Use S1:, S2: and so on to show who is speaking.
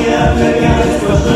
S1: Yeah, yeah, yeah.